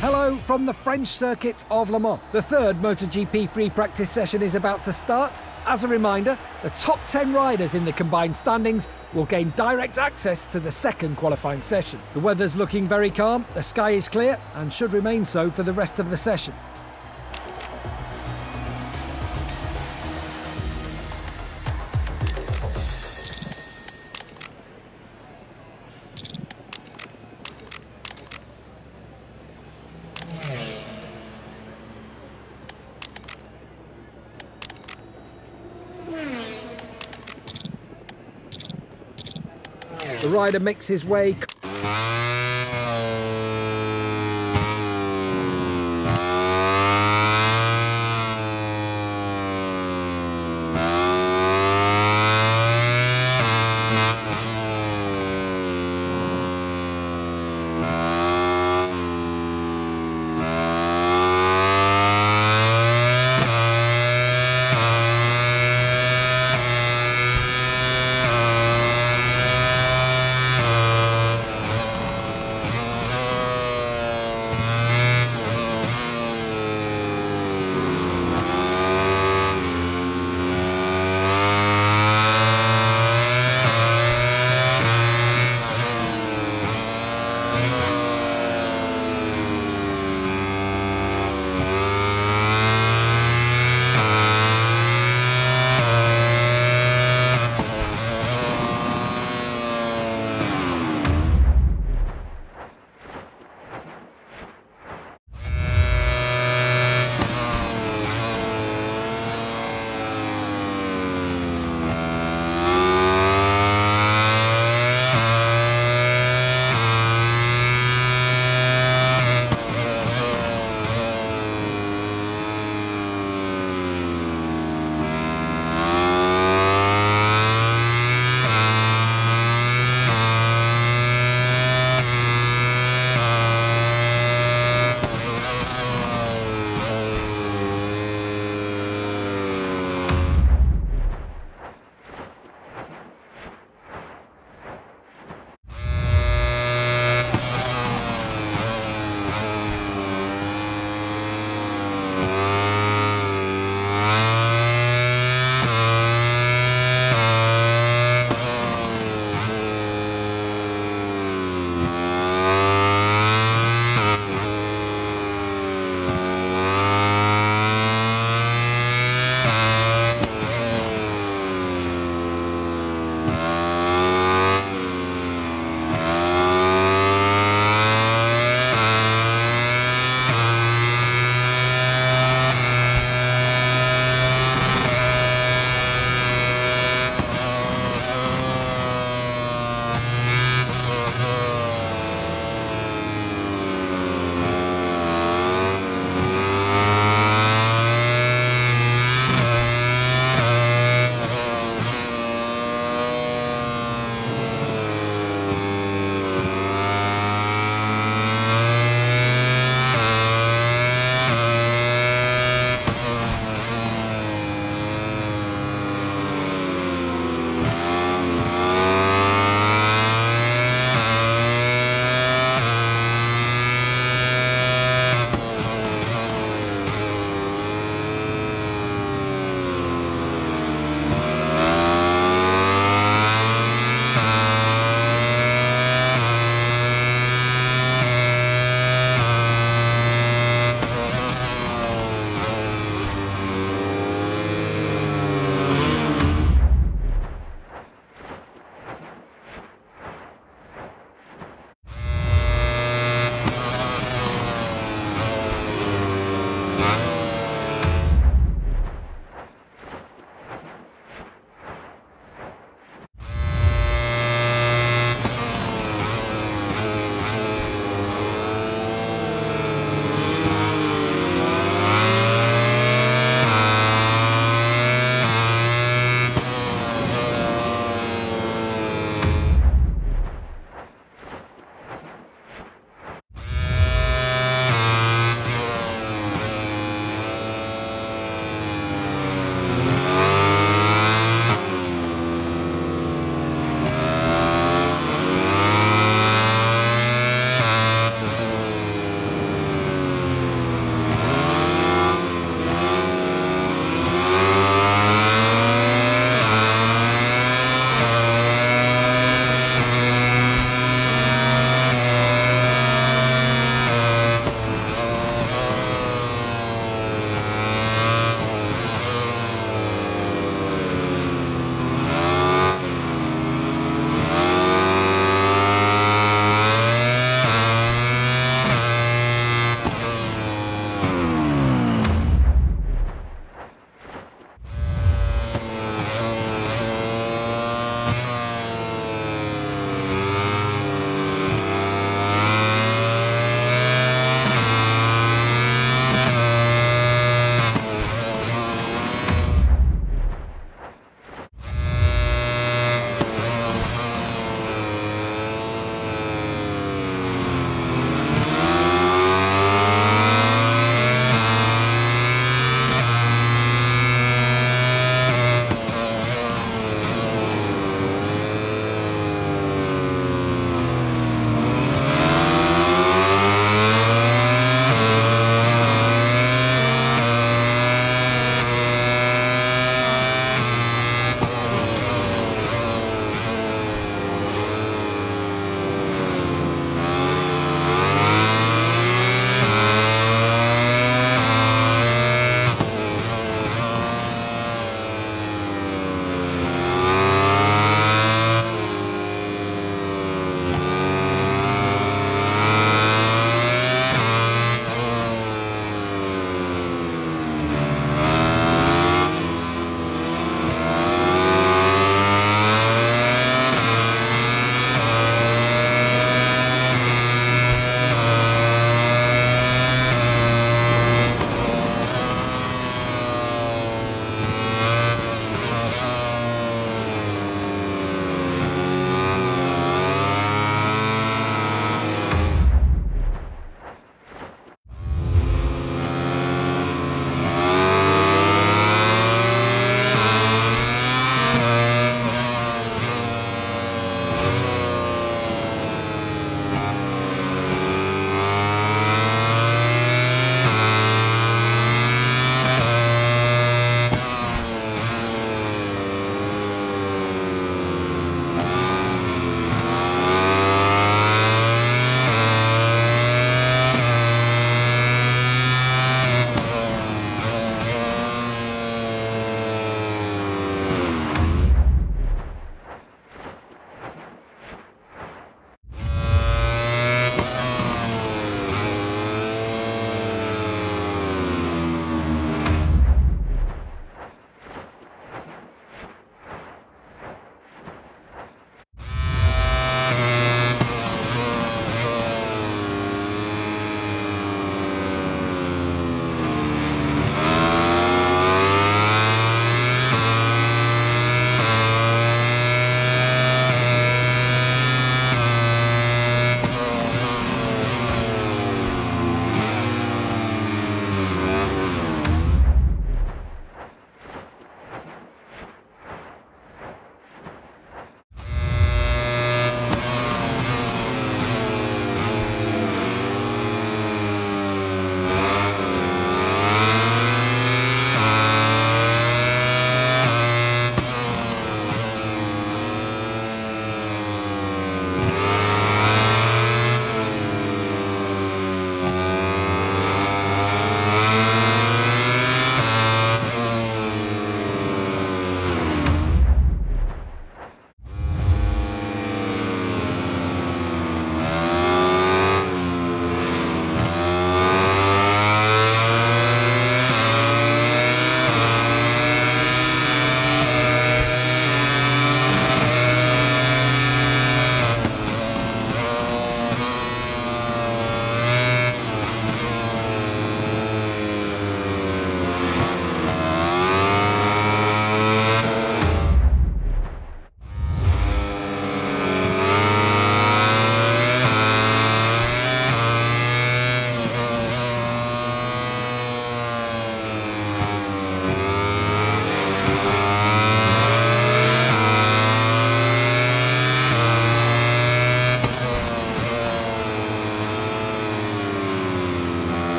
Hello from the French circuit of Le Mans. The third MotoGP free practice session is about to start. As a reminder, the top 10 riders in the combined standings will gain direct access to the second qualifying session. The weather's looking very calm, the sky is clear, and should remain so for the rest of the session. The rider makes his way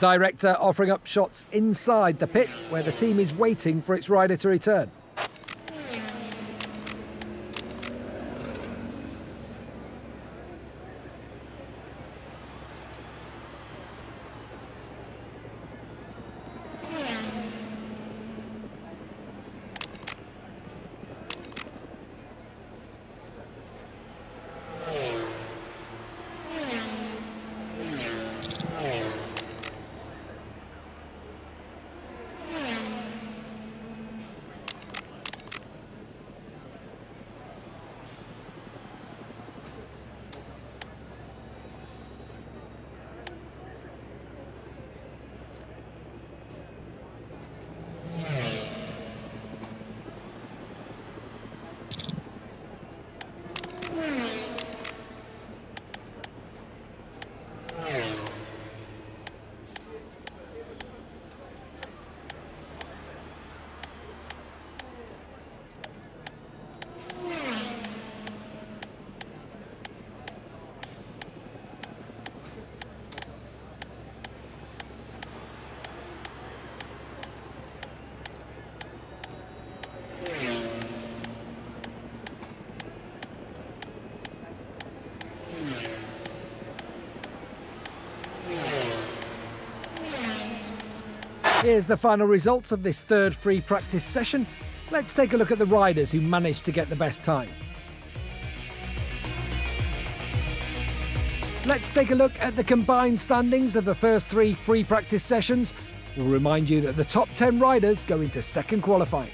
director offering up shots inside the pit where the team is waiting for its rider to return. Here's the final results of this third free practice session. Let's take a look at the riders who managed to get the best time. Let's take a look at the combined standings of the first three free practice sessions. We'll remind you that the top 10 riders go into second qualifying.